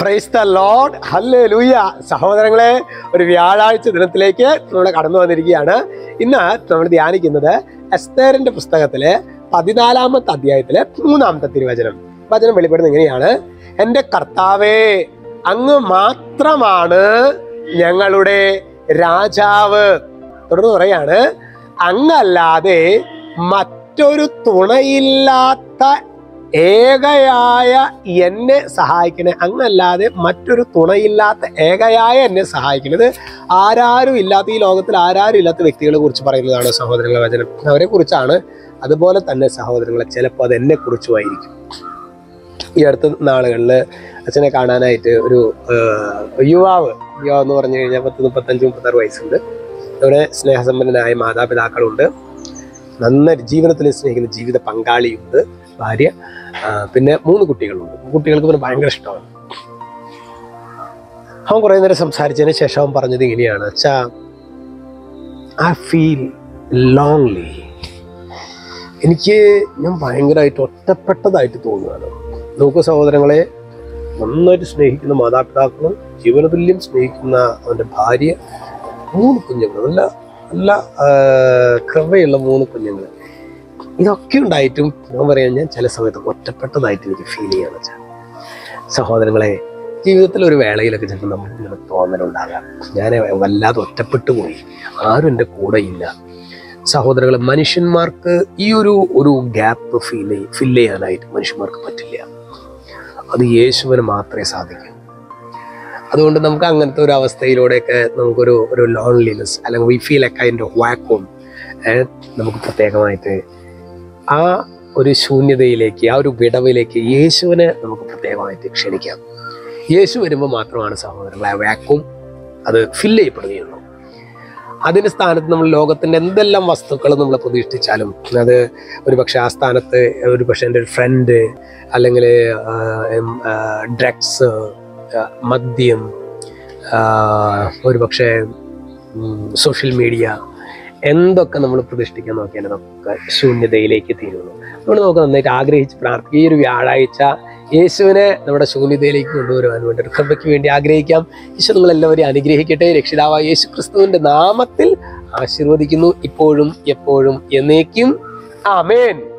Praise the load ഹല്ലേ ലൂയ സഹോദരങ്ങളെ ഒരു വ്യാഴാഴ്ച ദിനത്തിലേക്ക് നമ്മൾ കടന്നു വന്നിരിക്കുകയാണ്. ഇന്ന് നമ്മൾ ധ്യാനിക്കുന്നത് എസ്തേറിന്റെ പുസ്തകത്തിലെ പതിനാലാമത്തെ അധ്യായത്തിലെ മൂന്നാമത്തെ തിരുവചനം. വചനം വെളിപ്പെടുന്നത് ഇങ്ങനെയാണ്. എന്റെ കർത്താവേ അങ്ങ് മാത്രമാണ് ഞങ്ങളുടെ രാജാവ്. തുടർന്ന് പറയാണ് അങ്ങല്ലാതെ മറ്റൊരു തുണയില്ലാത്ത ഏകയായ എന്നെ സഹായിക്കണേ. അങ്ങല്ലാതെ മറ്റൊരു തുണയില്ലാത്ത ഏകയായ എന്നെ സഹായിക്കണത് ആരാരും ഇല്ലാത്ത ഈ ലോകത്തിൽ ആരാരും ഇല്ലാത്ത വ്യക്തികളെ കുറിച്ച് പറയുന്നതാണ് സഹോദരങ്ങളെ വചനം. അവരെ കുറിച്ചാണ് അതുപോലെ തന്നെ സഹോദരങ്ങളെ ചിലപ്പോൾ അത് എന്നെ കുറിച്ചുമായിരിക്കും. ഈ അടുത്ത നാളുകളിൽ അച്ഛനെ കാണാനായിട്ട് ഒരു യുവാവ് യുവാവ് എന്ന് പറഞ്ഞു കഴിഞ്ഞാൽ പത്ത് മുപ്പത്തഞ്ച് മുപ്പത്താറ് വയസ്സുണ്ട്. അവിടെ സ്നേഹസമ്പന്നനായ മാതാപിതാക്കളുണ്ട്. നന്നായി ജീവിതത്തിൽ സ്നേഹിക്കുന്ന ജീവിത പങ്കാളിയുണ്ട്. ഭാര്യ പിന്നെ മൂന്ന് കുട്ടികളുണ്ട്. കുട്ടികൾക്ക് പിന്നെ ഭയങ്കര ഇഷ്ടമാണ്. അവൻ കുറേ നേരം സംസാരിച്ചതിന് ശേഷം അവൻ പറഞ്ഞത് ഇങ്ങനെയാണ്. അച്ഛാ ഐ ഫീൽ ലോങ്ലി എനിക്ക് ഞാൻ ഭയങ്കരമായിട്ട് ഒറ്റപ്പെട്ടതായിട്ട് തോന്നുകയാണ്. നോക്കൂ സഹോദരങ്ങളെ നന്നായിട്ട് സ്നേഹിക്കുന്ന മാതാപിതാക്കൾ ജീവനതുല്യം സ്നേഹിക്കുന്ന അവന്റെ ഭാര്യ മൂന്ന് കുഞ്ഞുങ്ങൾ. നല്ല നല്ല കൃപയുള്ള മൂന്ന് കുഞ്ഞുങ്ങൾ. ഇതൊക്കെ ഉണ്ടായിട്ടും ഞാൻ പറയാം ഞാൻ ചില സമയത്ത് ഒറ്റപ്പെട്ടതായിട്ട് എനിക്ക് ഫീൽ ചെയ്യാന്ന് വെച്ചാൽ. സഹോദരങ്ങളെ ജീവിതത്തിൽ ഒരു വേളയിലൊക്കെ ചിലപ്പോൾ നമ്മൾ ഇങ്ങനെ തോന്നലുണ്ടാകാം. ഞാൻ വല്ലാതെ ഒറ്റപ്പെട്ടു പോയി. ആരും എന്റെ കൂടെ ഇല്ല. സഹോദരങ്ങളെ മനുഷ്യന്മാർക്ക് ഈ ഒരു ഒരു ഗ്യാപ്പ് ഫീൽ ഫില്ല് ചെയ്യാനായിട്ട് മനുഷ്യന്മാർക്ക് പറ്റില്ല. അത് യേശുവിന് മാത്രമേ സാധിക്കൂ. അതുകൊണ്ട് നമുക്ക് അങ്ങനത്തെ ഒരു അവസ്ഥയിലൂടെയൊക്കെ നമുക്കൊരു ഒരു ലോൺലിനെസ് അല്ലെങ്കിൽ we feel a kind of നമുക്ക് പ്രത്യേകമായിട്ട് ആ ഒരു ശൂന്യതയിലേക്ക് ആ ഒരു വിടവിലേക്ക് യേശുവിനെ നമുക്ക് പ്രത്യേകമായിട്ട് ക്ഷണിക്കാം. യേശു വരുമ്പോൾ മാത്രമാണ് സഹോദരങ്ങളെ ആ വാക്വം അത് ഫില്ല് ചെയ്യപ്പെടുകയുള്ളൂ. അതിന് സ്ഥാനത്ത് നമ്മൾ ലോകത്തിന്റെ എന്തെല്ലാം വസ്തുക്കൾ നമ്മൾ പ്രതീക്ഷിച്ചാലും അത് ഒരു പക്ഷേ ആ സ്ഥാനത്ത് ഒരു പക്ഷേ എന്റെ ഒരു ഫ്രണ്ട് അല്ലെങ്കിൽ ഡ്രഗ്സ് മദ്യം ഒരു പക്ഷേ സോഷ്യൽ മീഡിയ എന്തൊക്കെ നമ്മൾ പ്രതിഷ്ഠിക്കാൻ നോക്കിയാൽ നമുക്ക് ശൂന്യതയിലേക്ക് തീരുന്നു. നമ്മൾ നമുക്ക് നന്നായിട്ട് ആഗ്രഹിച്ച് പ്രാർത്ഥിക്കുക. ഈ ഒരു വ്യാഴാഴ്ച യേശുവിനെ നമ്മുടെ ശൂന്യതയിലേക്ക് കൊണ്ടുവരുവാൻ വേണ്ടി കൃപയ്ക്ക് വേണ്ടി ആഗ്രഹിക്കാം. ഈശോ നിങ്ങളെല്ലാവരെയും അനുഗ്രഹിക്കട്ടെ. രക്ഷിതാവ യേശു ക്രിസ്തുവിന്റെ നാമത്തിൽ ആശീർവദിക്കുന്നു. ഇപ്പോഴും എപ്പോഴും എന്നേക്കും. ആമേൻ.